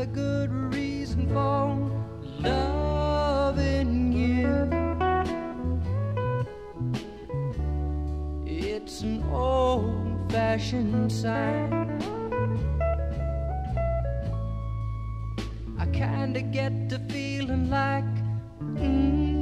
a good reason for loving you. It's an old fashioned sign. I kinda get the feeling like, mm,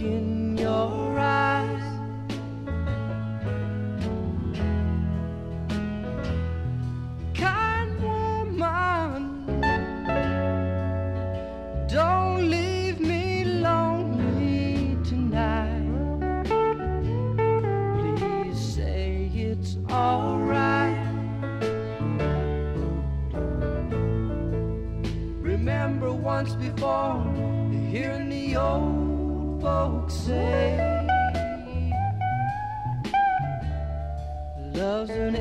in your eyes. Kind woman, don't leave me lonely tonight. Please say it's alright. Remember once before hearing the old folks say. Love's an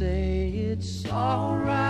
say it's alright.